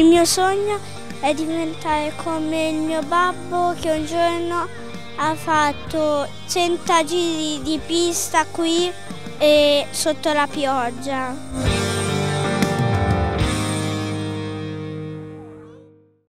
Il mio sogno è diventare come il mio babbo che un giorno ha fatto 100 giri di pista qui e sotto la pioggia.